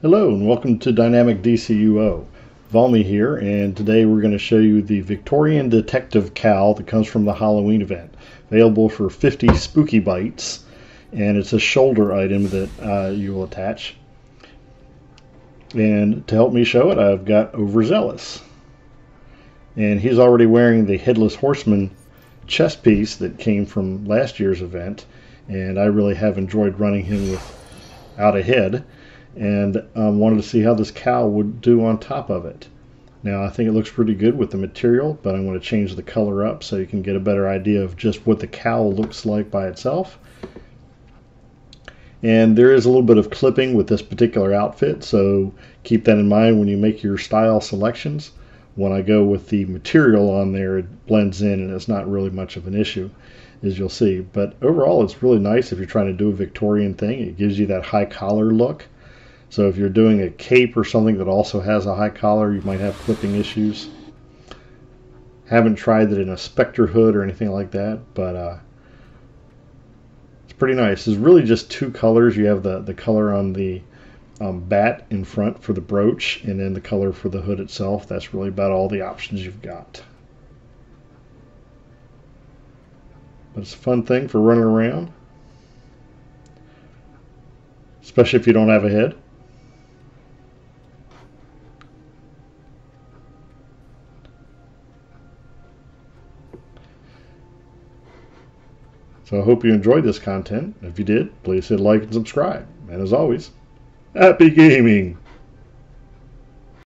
Hello and welcome to Dynamic DCUO. Valmy here and today we're going to show you the Victorian Detective Cowl that comes from the Halloween event. Available for 50 spooky bites and it's a shoulder item that uh, you will attach. And to help me show it I've got Overzealous. And he's already wearing the Headless Horseman chest piece that came from last year's event and I really have enjoyed running him without a head and um, wanted to see how this cowl would do on top of it. Now I think it looks pretty good with the material, but I'm going to change the color up so you can get a better idea of just what the cowl looks like by itself. And there is a little bit of clipping with this particular outfit, so keep that in mind when you make your style selections. When I go with the material on there, it blends in and it's not really much of an issue, as you'll see. But overall, it's really nice if you're trying to do a Victorian thing. It gives you that high collar look so if you're doing a cape or something that also has a high collar, you might have clipping issues. Haven't tried it in a Spectre hood or anything like that, but uh, it's pretty nice. It's really just two colors. You have the, the color on the um, bat in front for the brooch, and then the color for the hood itself. That's really about all the options you've got. But it's a fun thing for running around, especially if you don't have a head. So I hope you enjoyed this content. If you did, please hit like and subscribe. And as always, happy gaming!